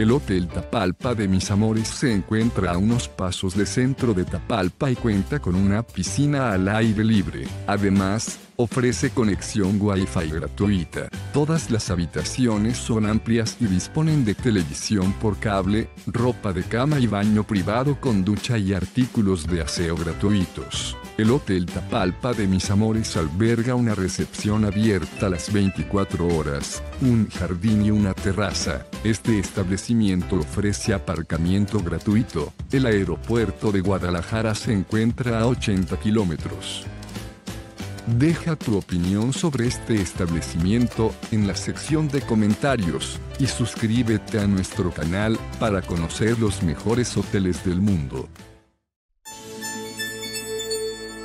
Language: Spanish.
El Hotel Tapalpa de Mis Amores se encuentra a unos pasos de centro de Tapalpa y cuenta con una piscina al aire libre. Además, ofrece conexión Wi-Fi gratuita. Todas las habitaciones son amplias y disponen de televisión por cable, ropa de cama y baño privado con ducha y artículos de aseo gratuitos. El Hotel Tapalpa de Mis Amores alberga una recepción abierta a las 24 horas, un jardín y una terraza. Este establecimiento ofrece aparcamiento gratuito. El aeropuerto de Guadalajara se encuentra a 80 kilómetros. Deja tu opinión sobre este establecimiento en la sección de comentarios y suscríbete a nuestro canal para conocer los mejores hoteles del mundo.